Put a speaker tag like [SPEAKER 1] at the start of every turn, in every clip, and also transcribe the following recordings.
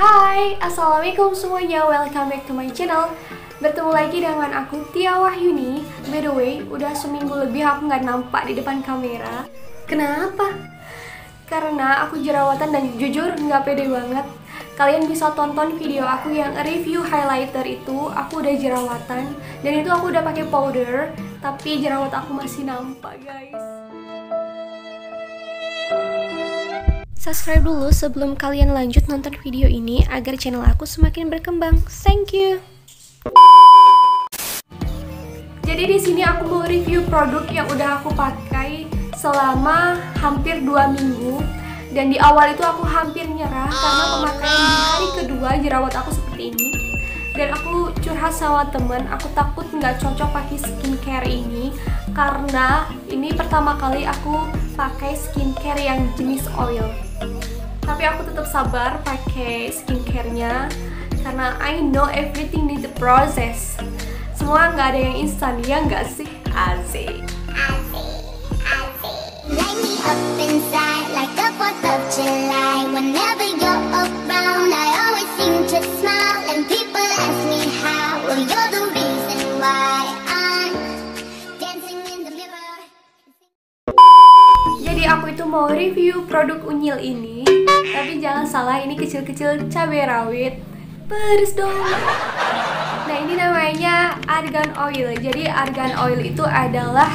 [SPEAKER 1] Hai, Assalamualaikum semuanya, welcome back to my channel. Bertemu lagi dengan aku Tia Wahyuni. By the way, udah seminggu lebih aku nggak nampak di depan kamera. Kenapa? Karena aku jerawatan dan jujur nggak pede banget. Kalian bisa tonton video aku yang review highlighter itu. Aku udah jerawatan Dan itu aku udah pakai powder Tapi jerawat aku masih nampak guys Subscribe dulu sebelum kalian lanjut nonton video ini agar channel aku semakin berkembang. Thank you. Jadi di sini aku mau review produk yang udah aku pakai selama hampir 2 minggu dan di awal itu aku hampir nyerah karena pemakaian di hari kedua jerawat aku seperti ini dan aku curhat sama temen aku takut nggak cocok pakai skincare ini karena ini pertama kali aku pakai skincare yang jenis oil. Tapi aku tetap sabar pakai skincarenya karena I know everything need the process. Semua nggak ada yang instan ya nggak sih asik
[SPEAKER 2] up inside like the 4th of July. Whenever you're
[SPEAKER 1] mau review produk unyil ini Tapi jangan salah ini kecil-kecil cabai rawit. Pedes dong. Nah ini namanya argan oil. Jadi argan oil itu adalah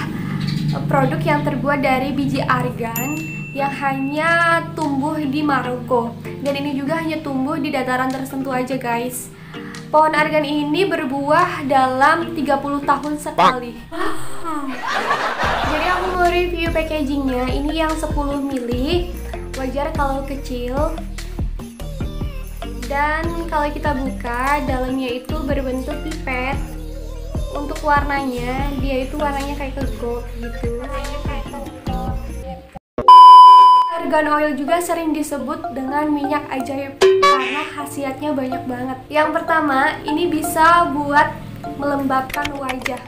[SPEAKER 1] produk yang terbuat dari biji argan Yang hanya tumbuh di Maroko. Dan ini juga hanya tumbuh di dataran tertentu aja guys Pohon argan ini berbuah dalam 30 tahun sekali. Wow. Jadi aku mau review packagingnya. Ini yang 10 mili. Wajar kalau kecil. Dan kalau kita buka Dalamnya itu berbentuk pipet. Untuk warnanya Dia itu warnanya kayak ke gold gitu. Argan oil juga sering disebut dengan minyak ajaib karena khasiatnya banyak banget. Yang pertama, ini bisa buat melembabkan wajah.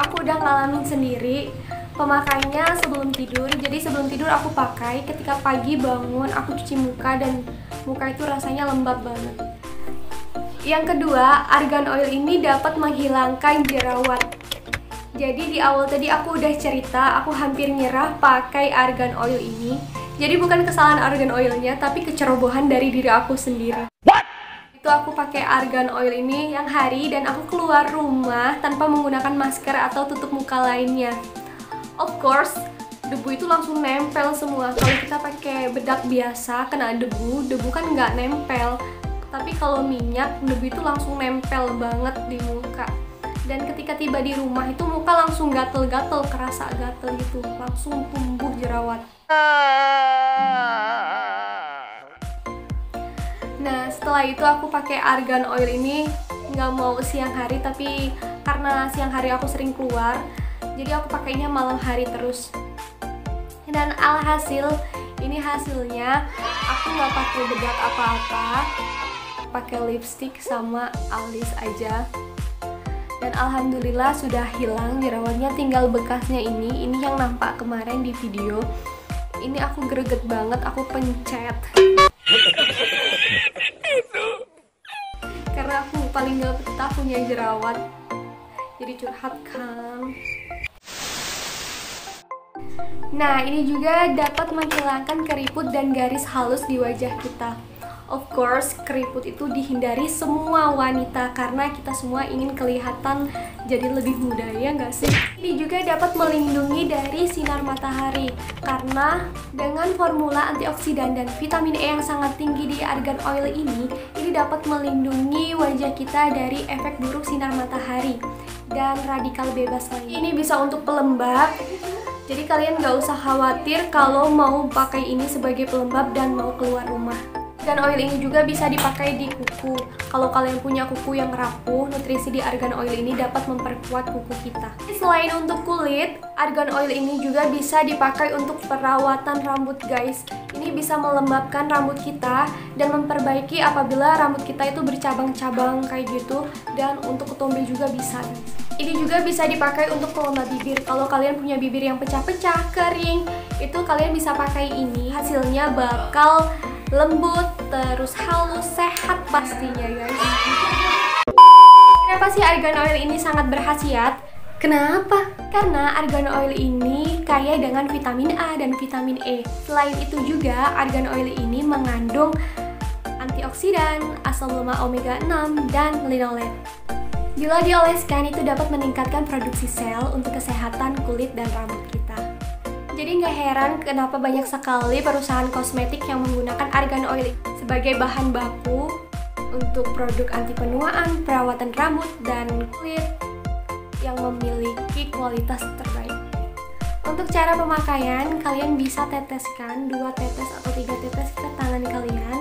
[SPEAKER 1] Aku udah ngalamin sendiri pemakainya sebelum tidur. Jadi sebelum tidur aku pakai, ketika pagi bangun aku cuci muka dan muka itu rasanya lembab banget. Yang kedua, argan oil ini dapat menghilangkan jerawat. Jadi di awal tadi aku udah cerita, aku hampir nyerah pakai argan oil ini. Jadi bukan kesalahan argan oilnya, tapi kecerobohan dari diri aku sendiri. Itu aku pakai argan oil ini yang hari dan aku keluar rumah tanpa menggunakan masker atau tutup muka lainnya. Of course, debu itu langsung nempel semua. Kalau kita pakai bedak biasa kena debu, debu kan nggak nempel. Tapi kalau minyak, debu itu langsung nempel banget di muka dan ketika tiba di rumah itu muka langsung gatel-gatel kerasa gatel gitu langsung tumbuh jerawat nah setelah itu aku pakai argan oil ini. Nggak mau siang hari tapi karena siang hari aku sering keluar jadi aku pakainya malam hari terus. Dan alhasil ini hasilnya aku nggak pakai bedak apa-apa. Pakai lipstick sama alis aja. Dan alhamdulillah sudah hilang jerawatnya tinggal bekasnya ini. Ini yang nampak kemarin di video ini aku greget banget aku pencet. Karena aku paling gak betah punya jerawat. Jadi curhat kan nah ini juga dapat menghilangkan keriput dan garis halus di wajah kita Of course, keriput itu dihindari semua wanita karena kita semua ingin kelihatan jadi lebih muda ya nggak sih? Ini juga dapat melindungi dari sinar matahari karena dengan formula antioksidan dan vitamin E yang sangat tinggi di argan oil ini, ini dapat melindungi wajah kita dari efek buruk sinar matahari dan radikal bebas lain. Ini bisa untuk pelembab, jadi kalian nggak usah khawatir kalau mau pakai ini sebagai pelembab dan mau keluar rumah. Dan oil ini juga bisa dipakai di kuku. Kalau kalian punya kuku yang rapuh, nutrisi di argan oil ini dapat memperkuat kuku kita. Selain untuk kulit, argan oil ini juga bisa dipakai untuk perawatan rambut guys. Ini bisa melembabkan rambut kita dan memperbaiki apabila rambut kita itu bercabang-cabang kayak gitu dan untuk ketombe juga bisa. Ini juga bisa dipakai untuk pelembab bibir. Kalau kalian punya bibir yang pecah-pecah, kering, itu kalian bisa pakai ini. Hasilnya bakal lembut, terus halus, sehat pastinya guys. Kenapa sih argan oil ini sangat berhasiat? Kenapa? Karena argan oil ini kaya dengan vitamin A dan vitamin E. Selain itu juga, argan oil ini mengandung antioksidan, asam lemak omega 6, dan linolet. Bila dioleskan itu dapat meningkatkan produksi sel untuk kesehatan kulit dan rambut kita. Jadi nggak heran kenapa banyak sekali perusahaan kosmetik yang menggunakan argan oil sebagai bahan baku untuk produk anti penuaan, perawatan rambut, dan kulit yang memiliki kualitas terbaik. Untuk cara pemakaian, kalian bisa teteskan 2 tetes atau 3 tetes ke tangan kalian.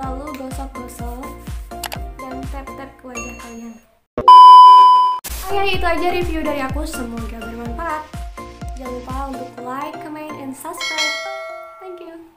[SPEAKER 1] Lalu gosok-gosok dan tap-tap ke wajah kalian. Oh ya, itu aja review dari aku. Semoga bermanfaat. Lupa untuk like, comment, and subscribe. Thank you.